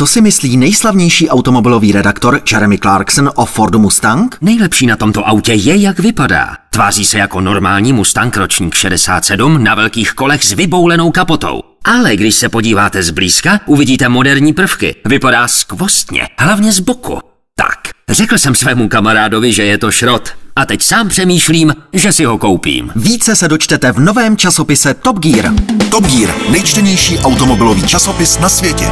Co si myslí nejslavnější automobilový redaktor Jeremy Clarkson o Fordu Mustang? Nejlepší na tomto autě je, jak vypadá. Tváří se jako normální Mustang ročník 67 na velkých kolech s vyboulenou kapotou. Ale když se podíváte zblízka, uvidíte moderní prvky. Vypadá skvostně, hlavně z boku. Tak, řekl jsem svému kamarádovi, že je to šrot. A teď sám přemýšlím, že si ho koupím. Více se dočtete v novém časopise Top Gear. Top Gear, nejčtenější automobilový časopis na světě.